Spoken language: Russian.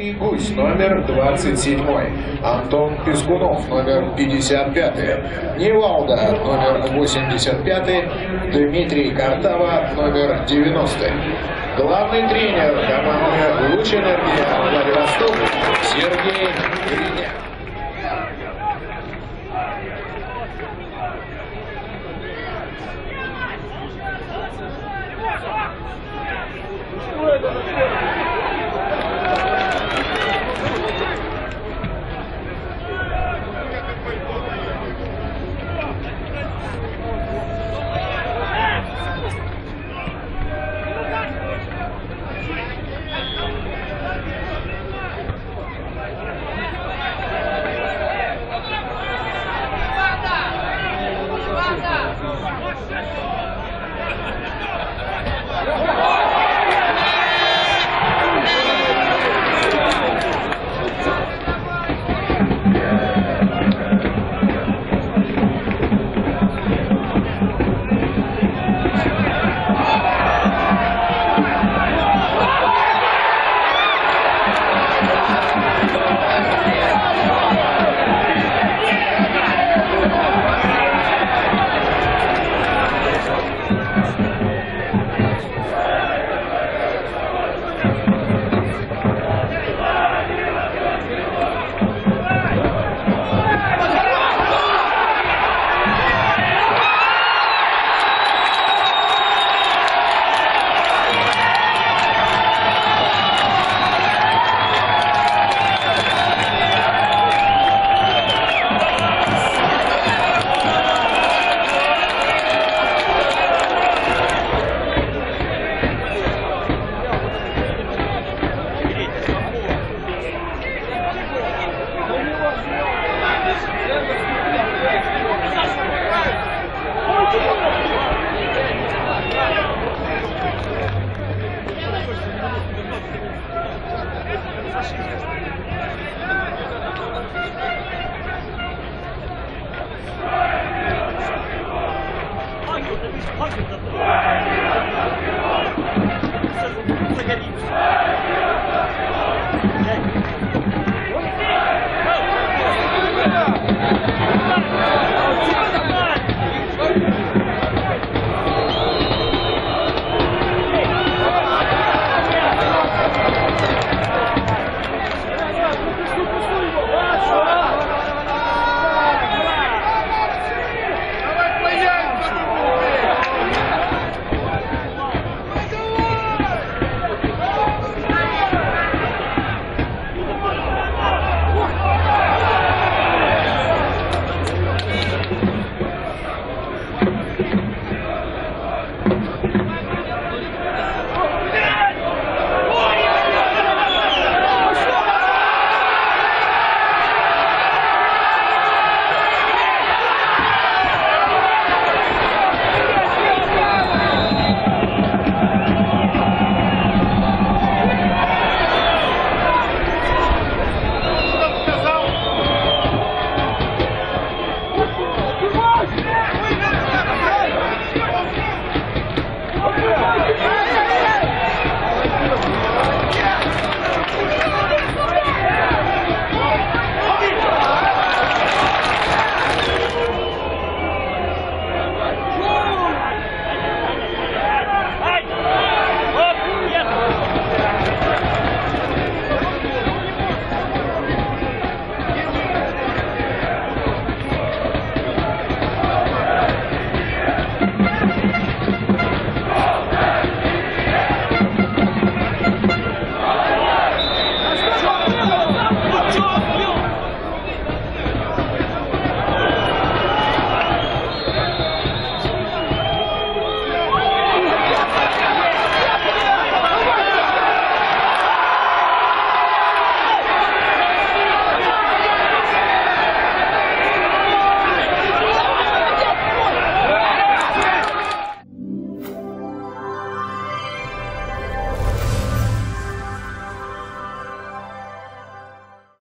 Дмитрий Гусь, номер 27. Антон Пескунов, номер 55. Невалда, номер 85. Дмитрий Картава, номер 90. Главный тренер команды «Луч Энергия» Владивосток Сергей Гриня.